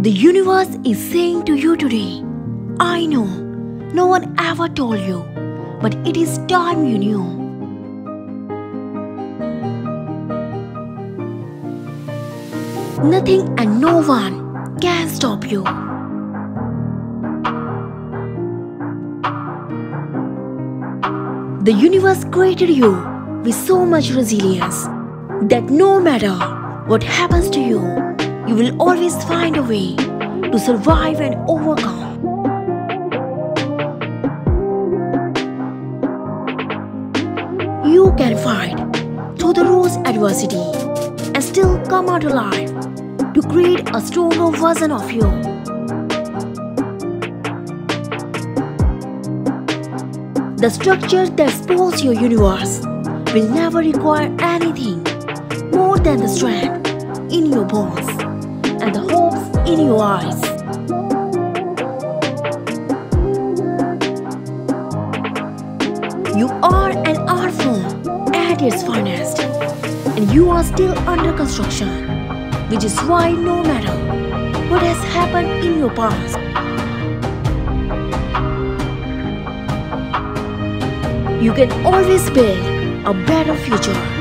The universe is saying to you today, I know, no one ever told you, but it is time you knew. Nothing and no one can stop you. The universe created you with so much resilience that no matter what happens to you, you will always find a way to survive and overcome. You can fight through the rose adversity and still come out alive to create a stronger version of you. The structure that supports your universe will never require anything more than the strength in your bones and the hopes in your eyes. You are an art at its finest, and you are still under construction, which is why no matter what has happened in your past, you can always build a better future.